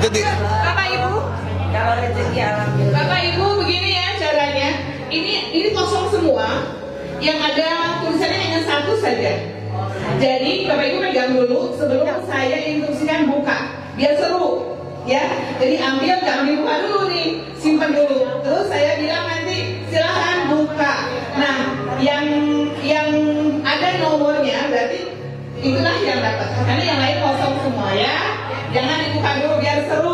Itu di Bapak Ibu, Kalau rezeki alhamdulillah. Bapak Ibu begini ya caranya. Ini ini kosong semua. Yang ada tulisannya hanya satu saja. Jadi Bapak Ibu pegang dulu sebelum saya instruksikan buka. Biar seru. Ya, jadi ambil jangan dibuka dulu nih, simpan dulu. Terus saya bilang nanti silahkan buka. Nah, yang yang ada nomornya berarti itulah yang dapat. Karena yang lain kosong semua ya. Jangan dibuka dulu biar seru.